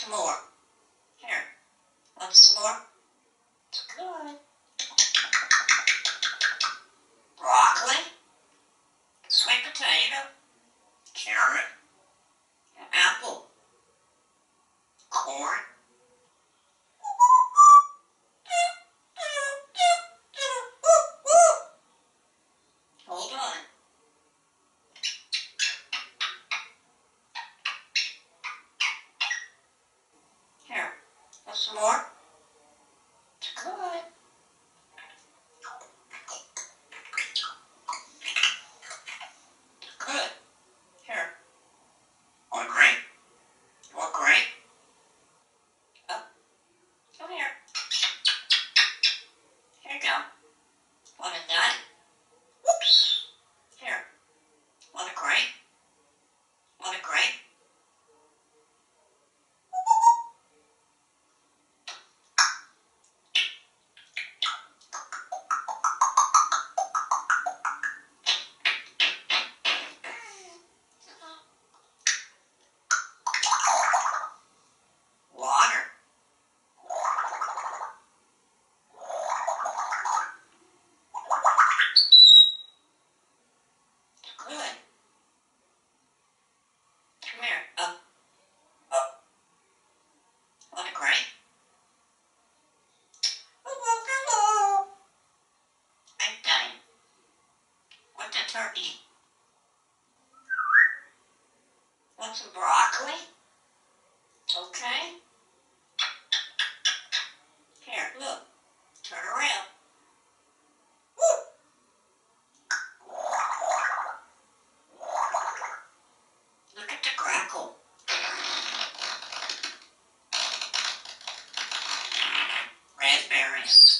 some more. Here. Want some more? It's good. Broccoli. Sweet potato. Carrot. Apple. Corn. Some more? Want? Some broccoli? Okay. Here, look. Turn around. Woo! Look at the grackle. Raspberries.